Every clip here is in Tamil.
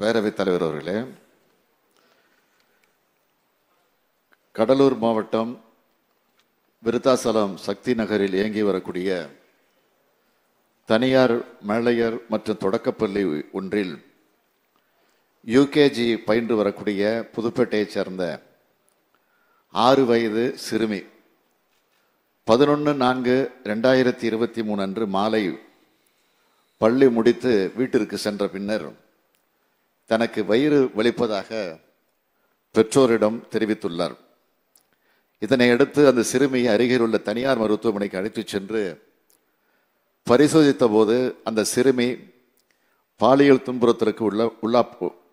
பேரவைத் தலைவர் அவர்களே கடலூர் மாவட்டம் விருத்தாசலம் சக்தி நகரில் இயங்கி வரக்கூடிய தனியார் மேலையர் மற்றும் தொடக்கப்பள்ளி ஒன்றில் யூகேஜி பயின்று வரக்கூடிய புதுப்பேட்டையைச் சேர்ந்த ஆறு வயது சிறுமி பதினொன்று நான்கு ரெண்டாயிரத்தி இருபத்தி மூணு அன்று மாலை பள்ளி முடித்து வீட்டிற்கு சென்ற பின்னர் தனக்கு வயிறு வலிப்பதாக பெற்றோரிடம் தெரிவித்துள்ளார். இதனை அடுத்து அந்த சிறுமியை அருகில் உள்ள தனியார் மருத்துவமனைக்கு அழைத்துச் சென்று பரிசோதித்த போது அந்த சிறுமி பாலியல் துன்புறுத்தலுக்கு உள்ள உள்ளா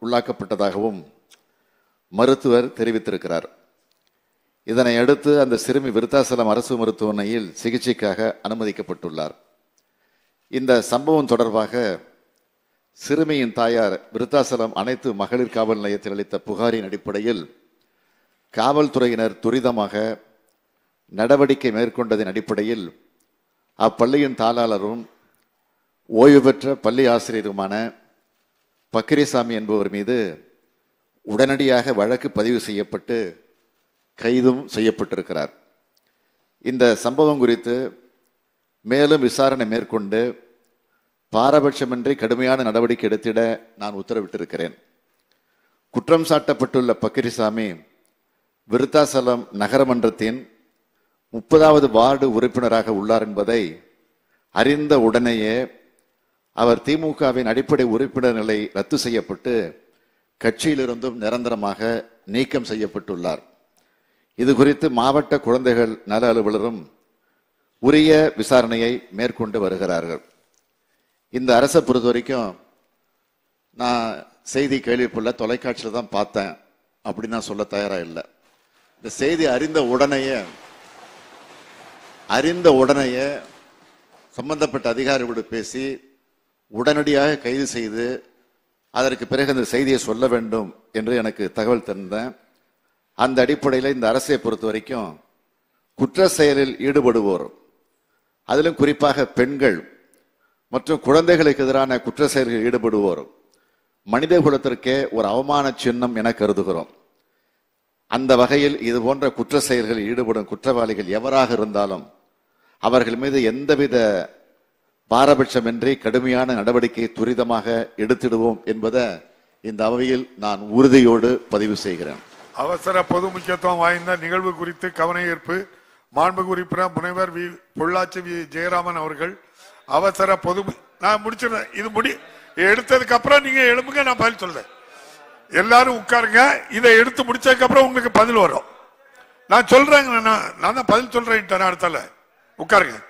உள்ளாக்கப்பட்டதாகவும் மருத்துவர் தெரிவித்திருக்கிறார். இதனை அடுத்து அந்த சிறுமி விருத்தாசலம் அரசு மருத்துவமனையில் சிகிச்சைக்காக அனுமதிக்கப்பட்டுள்ளார். இந்த சம்பவம் தொடர்பாக சிறுமியின் தாயார் விருத்தாசலம் அனைத்து மகளிர் காவல் நிலையத்தில் அளித்த புகாரின் அடிப்படையில் காவல்துறையினர் துரிதமாக நடவடிக்கை மேற்கொண்டதின் அடிப்படையில் அப்பள்ளியின் தாளாளரும் ஓய்வு பெற்ற பள்ளி ஆசிரியருமான பக்கிரிசாமி என்பவர் மீது உடனடியாக வழக்கு பதிவு செய்யப்பட்டு கைதும் செய்யப்பட்டிருக்கிறார். இந்த சம்பவம் குறித்து மேலும் விசாரணை மேற்கொண்டு பாரபட்சமின்றி கடுமையான நடவடிக்கை எடுத்திட நான் உத்தரவிட்டிருக்கிறேன். குற்றம் சாட்டப்பட்டுள்ள பக்கிரிசாமி விருத்தாசலம் நகரமன்றத்தின் முப்பதாவது வார்டு உறுப்பினராக உள்ளார் என்பதை அறிந்த உடனேயே அவர் திமுகவின் அடிப்படை உறுப்பினர் நிலை ரத்து செய்யப்பட்டு கட்சியிலிருந்தும் நிரந்தரமாக நீக்கம் செய்யப்பட்டுள்ளார். இது குறித்து மாவட்ட குழந்தைகள் நல அலுவலரும் உரிய விசாரணையை மேற்கொண்டு வருகிறார்கள். இந்த அரசை பொறுத்த வரைக்கும் நான் செய்தி கேள்விப்படல தொலைக்காட்சியில் தான் பார்த்தேன் அப்படின்னு நான் சொல்ல தயாராக இல்லை. இந்த செய்தி அறிந்த உடனேயே அறிந்த உடனேயே சம்பந்தப்பட்ட அதிகாரிகளோடு பேசி உடனடியாக கைது செய்து அதற்கு பிறகு அந்த செய்தியை சொல்ல வேண்டும் என்று எனக்கு தகவல் தந்தேன். அந்த அடிப்படையில் இந்த அரசை பொறுத்த வரைக்கும் குற்ற செயலில் ஈடுபடுவோர் அதிலும் குறிப்பாக பெண்கள் மற்றும் குழந்தைகளுக்கு எதிரான குற்ற செயல்களில் ஈடுபடுவோரும் மனித குலத்திற்கே ஒரு அவமான சின்னம் என கருதுகிறோம். அந்த வகையில் இது போன்ற குற்ற செயல்களில் ஈடுபடும் குற்றவாளிகள் எவராக இருந்தாலும் அவர்கள் மீது எந்தவித பாரபட்சமின்றி கடுமையான நடவடிக்கை துரிதமாக எடுத்திடுவோம் என்பதை இந்த அவையில் நான் உறுதியோடு பதிவு செய்கிறேன். அவசர பொது முக்கியத்துவம் வாய்ந்த நிகழ்வு குறித்து கவன ஈர்ப்பு மாண்பு உறுப்பினர் முனைவர் வி. பொள்ளாச்சி வி. ஜெயராமன் அவர்கள் அவசர பொது நான் முடிச்சிடுறேன். இது முடி எடுத்ததுக்கு அப்புறம் நீங்க எழுப்புங்க நான் பதில் சொல்றேன். எல்லாரும் உட்காருங்க. இதை எடுத்து முடிச்சதுக்கு அப்புறம் உங்களுக்கு பதில் வரும். நான் சொல்றேங்க நான் நான் தான் பதில் சொல்றேன் அடுத்தால. உட்காருங்க.